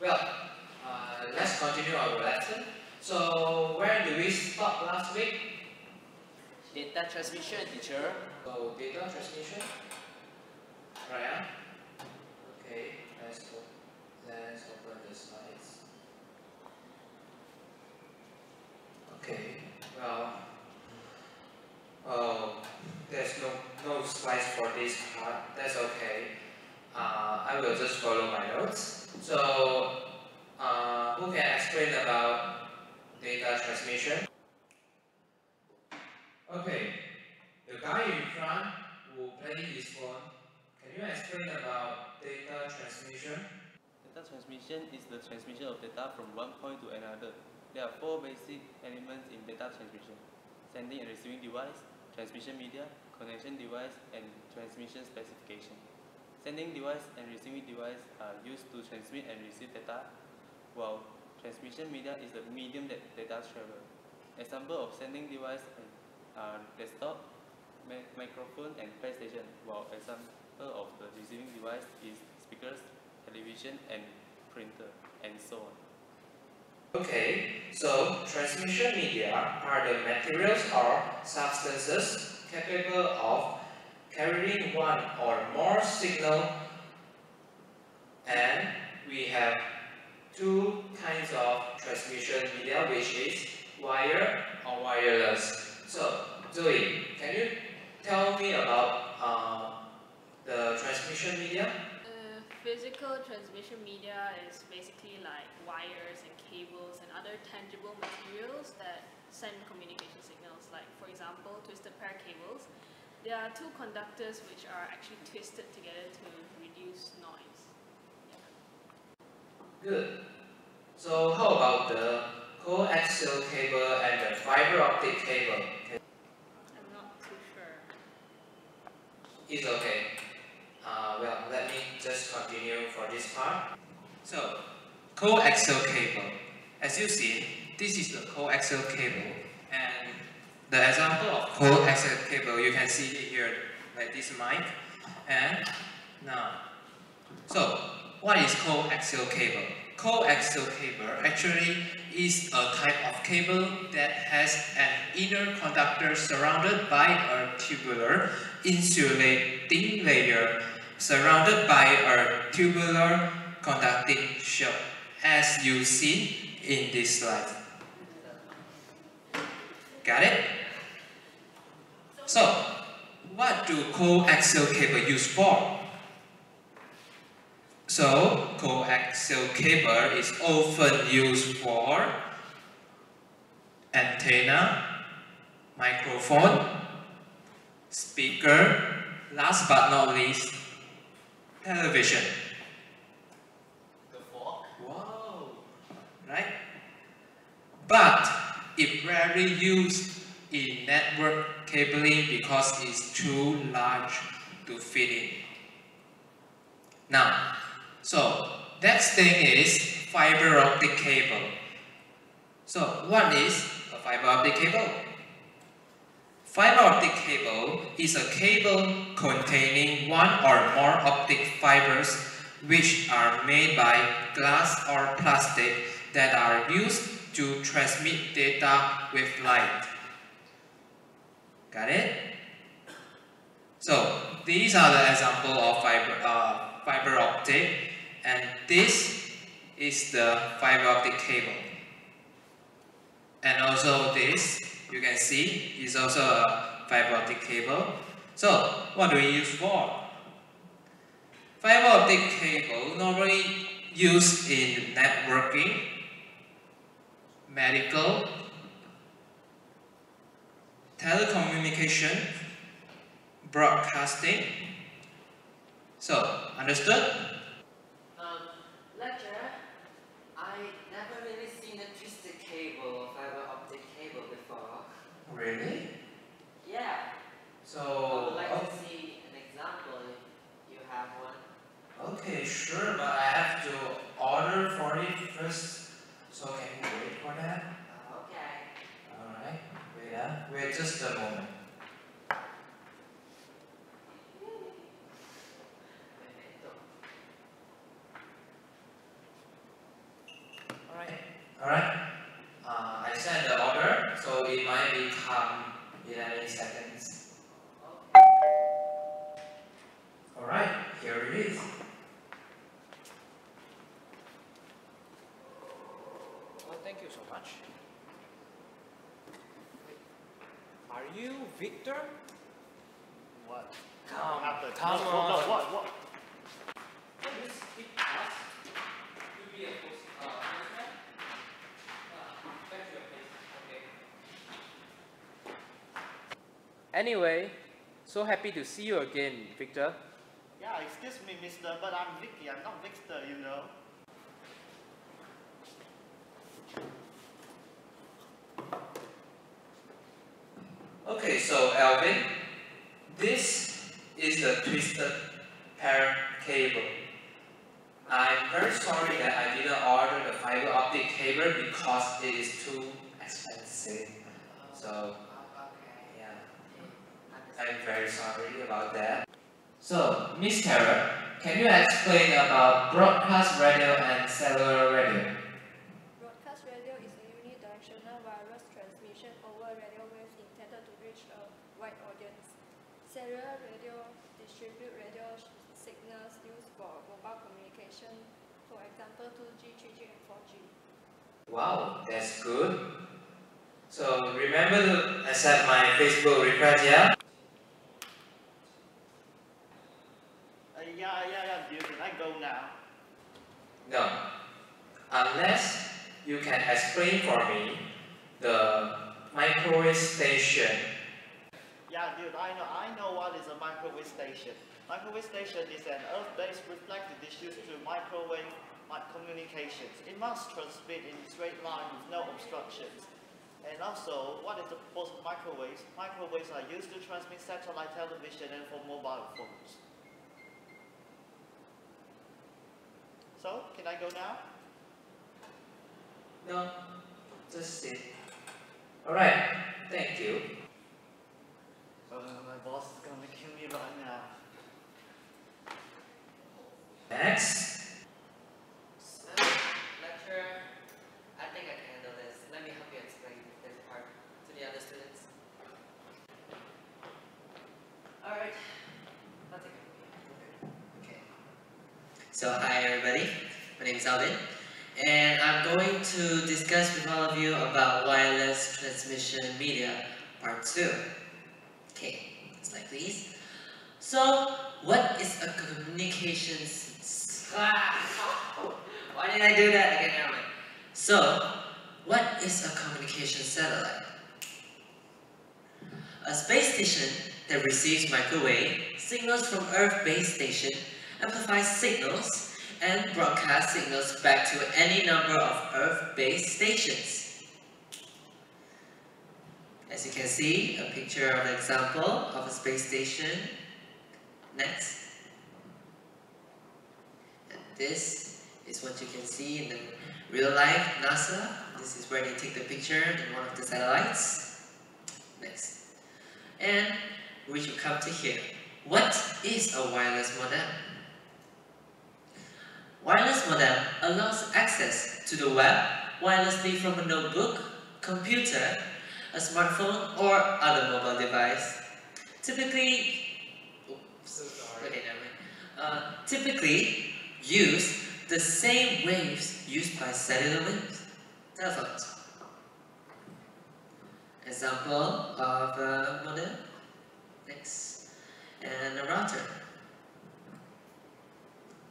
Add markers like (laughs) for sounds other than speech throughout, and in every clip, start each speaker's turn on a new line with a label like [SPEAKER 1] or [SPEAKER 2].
[SPEAKER 1] Well, uh, let's continue our lesson. So, where did we stop last week?
[SPEAKER 2] Data transmission, teacher.
[SPEAKER 1] So, data transmission. Right. Okay. Let's go. Let's open the slides. Okay. Well. Oh, there's no no slides for this part. That's okay. Uh, I will just follow my notes. So, who can explain about data transmission? Okay, the guy in front who play his phone. Can you explain about data transmission?
[SPEAKER 3] Data transmission is the transmission of data from one point to another. There are four basic elements in data transmission. Sending and receiving device, transmission media, connection device, and transmission specification. Sending device and receiving device are used to transmit and receive data, while transmission media is the medium that data travel. Example of sending device are uh, desktop, microphone, and PlayStation, while example of the receiving device is speakers, television, and printer, and so on.
[SPEAKER 1] Okay, so transmission media are the materials or substances capable of carrying one or more signal and we have two kinds of transmission media which is wire or wireless. So, Zoe, can you tell me about uh, the transmission media?
[SPEAKER 4] Uh, physical transmission media is basically like wires and cables and other tangible materials that send communication signals. Like, for example, twisted pair cables. There are two conductors which are actually twisted together to reduce noise.
[SPEAKER 1] Good. So how about the coaxial cable and the fiber optic cable?
[SPEAKER 4] I'm not too sure.
[SPEAKER 1] It's okay. Uh, well, let me just continue for this part. So, coaxial cable. As you see, this is the coaxial cable, and the example of coaxial cable you can see it here, like this mic. And now, so what is coaxial cable? Coaxial cable actually is a type of cable that has an inner conductor surrounded by a tubular insulating layer surrounded by a tubular conducting shell as you see in this slide. Got it? So, what do coaxial cable use for? So, coaxial cable is often used for antenna, microphone, speaker, last but not least, television.
[SPEAKER 2] The fork.
[SPEAKER 1] Wow, right? But it rarely used in network cabling because it's too large to fit in. Now, so next thing is fiber optic cable. So what is a fiber optic cable? Fiber optic cable is a cable containing one or more optic fibers which are made by glass or plastic that are used to transmit data with light. Got it? So these are the example of fiber, uh, fiber optic and this is the fiber optic cable. And also this, you can see, is also a fiber optic cable. So what do we use for? Fiber optic cable normally used in networking, medical, telecommunication, broadcasting. So, understood?
[SPEAKER 2] I never really seen a twisted cable or fiber optic cable before.
[SPEAKER 1] Really?
[SPEAKER 2] Yeah.
[SPEAKER 1] So I
[SPEAKER 2] would like
[SPEAKER 1] okay.
[SPEAKER 2] to oh. see an example if you have one.
[SPEAKER 1] Okay, sure, but I have to order for it first. So can
[SPEAKER 5] you
[SPEAKER 1] wait for that? Okay. Alright, wait, uh, wait just a moment. All right?
[SPEAKER 6] Anyway, so happy to see you again, Victor.
[SPEAKER 7] Yeah, excuse me, mister, but I'm Vicky. I'm not Victor, you know.
[SPEAKER 1] Okay, so Alvin, this is the twisted pair cable. I'm very sorry that I didn't order the fiber optic cable because it is too expensive. So, yeah, I'm very sorry about that. So, Miss Tara, can you explain about broadcast radio and cellular radio?
[SPEAKER 8] Broadcast radio is a unidirectional wireless transmission over radio waves intended to reach a wide audience. Cellular radio distribute radio signals used for mobile communication, for example 2G, 3G, and 4G.
[SPEAKER 1] Wow, that's good. So remember to accept my Facebook request, yeah?
[SPEAKER 7] Uh, yeah, yeah, yeah, dude. Can I go now?
[SPEAKER 1] No. Unless you can explain for me the microwave station.
[SPEAKER 7] Yeah, dude. I know. I know what is a microwave station. Microwave station is an Earth-based reflected dish used to microwave communications. It must transmit in straight line with no obstructions. And also, what is the purpose of microwaves? Microwaves are used to transmit satellite television and for mobile phones. So, can I go now?
[SPEAKER 1] No, just sit. Alright, thank you.
[SPEAKER 7] Uh, my boss is gonna kill me right now.
[SPEAKER 1] Next.
[SPEAKER 2] So, lecturer, I think I can handle this. Let me help you explain this part to the other students. Alright, I'll take it.
[SPEAKER 9] Okay. So hi everybody, my name is Alvin, and I'm going to discuss with all of you about wireless transmission media part two. Okay, slide please. So, what is a communications? (laughs) Ah, why did I do that? Okay, never. So, what is a communication satellite? A space station that receives microwave signals from Earth base station, amplifies signals, and broadcast signals back to any number of Earth base stations. As you can see, a picture of an example of a space station. Next. And this is what you can see in the real life NASA. This is where they take the picture in one of the satellites. Next. And we should come to here. What is a wireless modem? Wireless modem allows access to the web wirelessly from a notebook, computer, a smartphone, or other mobile device. Typically, oops, okay, never mind. Uh, typically use the same waves used by cellular waves, telephones. Example of a modem. Next. And a router.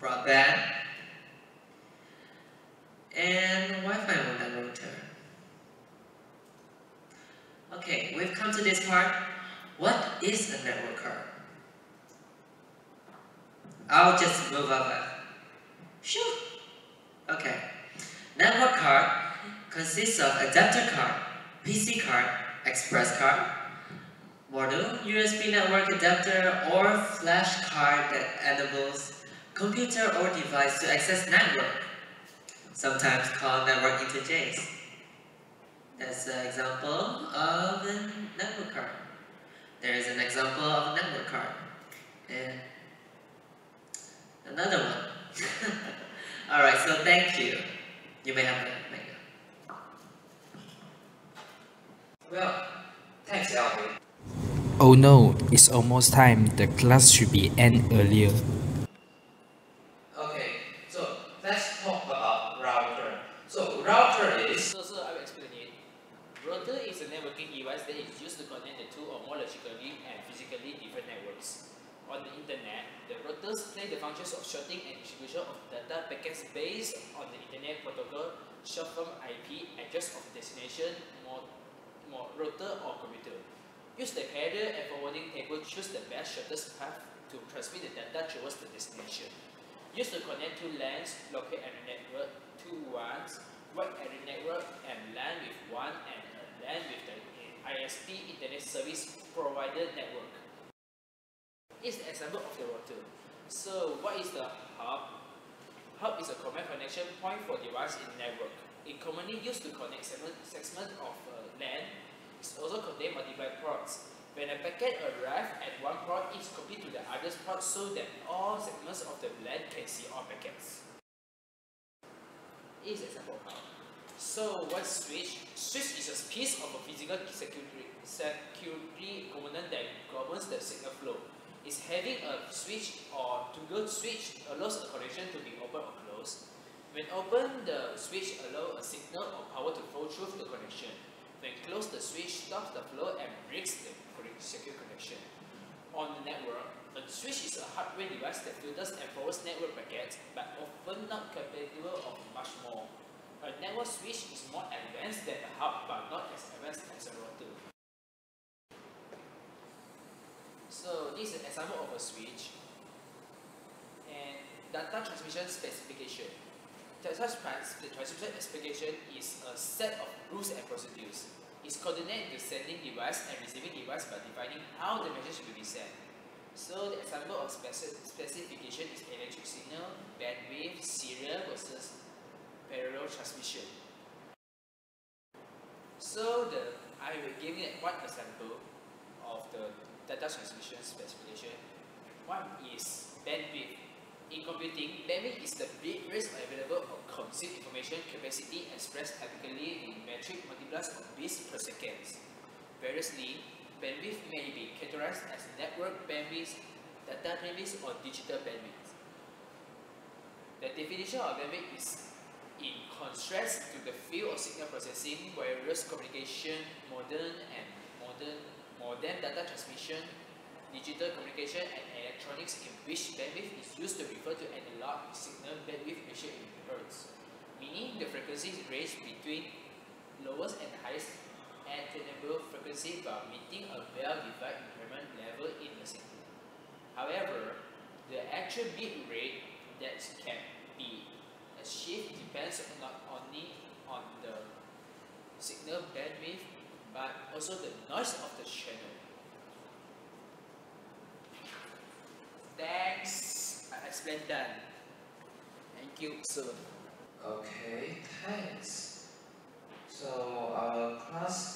[SPEAKER 9] Broadband. And Wi-Fi modem router. Okay, we've come to this part. What is a network card? I'll just move over. Shoo! Okay. Network card consists of adapter card, PC card, express card, modem, USB network adapter, or flash card that enables computer or device to access network, sometimes called network interchange. That's an example of a network card. There is an example of a network card. And another one. (laughs) Alright, so thank you. You may have it.
[SPEAKER 1] Well, thanks, Alvin.
[SPEAKER 10] Oh no, it's almost time. The class should be end earlier.
[SPEAKER 11] Destination, more, more router or computer. Use the header and forwarding table to choose the best shortest path to transmit the data towards the destination. Use to connect two LANs, local area network, two WANs, wide area network, and LAN with WAN and a LAN with the ISP Internet Service Provider network. It's the example of the router. So what is the hub? Hub is a command connection point for device in network. It commonly used to connect segments of uh, a LAN. It also contain multiple ports. When a packet arrives at one port, it's copied to the other port so that all segments of the LAN can see all packets. Is example hub. So what's switch? Switch is a piece of a physical security, security component that governs the signal flow is having a switch or toggle switch allows a connection to be open or closed. When open, the switch allows a signal or power to flow through the connection. When closed, the switch stops the flow and breaks the secure connection. On the network, a switch is a hardware device that filters and forwards network packets, but often not capable of much more. A network switch is more advanced than a hub, but not as advanced as a router. So this is an example of a switch and data transmission specification. Data transmission specification is a set of rules and procedures. It's coordinate the sending device and receiving device by defining how the message will be sent. So the example of speci specification is electric signal, bandwidth, serial versus parallel transmission. So the I will give you one example of the data transmission specification. One is bandwidth. In computing, bandwidth is the rate available of conceived information capacity expressed typically in metric multipliers of bits per second. Variously, bandwidth may be categorized as network bandwidth, data bandwidth, or digital bandwidth. The definition of bandwidth is in contrast to the field of signal processing, wireless communication, modern and modern modem data transmission, digital communication, and electronics in which bandwidth is used to refer to analog signal bandwidth measured in hertz, meaning the frequency range between lowest and highest attainable frequency while meeting a well-defined increment level in the signal. However, the actual bit rate that can be achieved depends not only on the signal bandwidth but also the noise of the channel. Explained done. Thank you, sir.
[SPEAKER 1] Okay, thanks. So our class.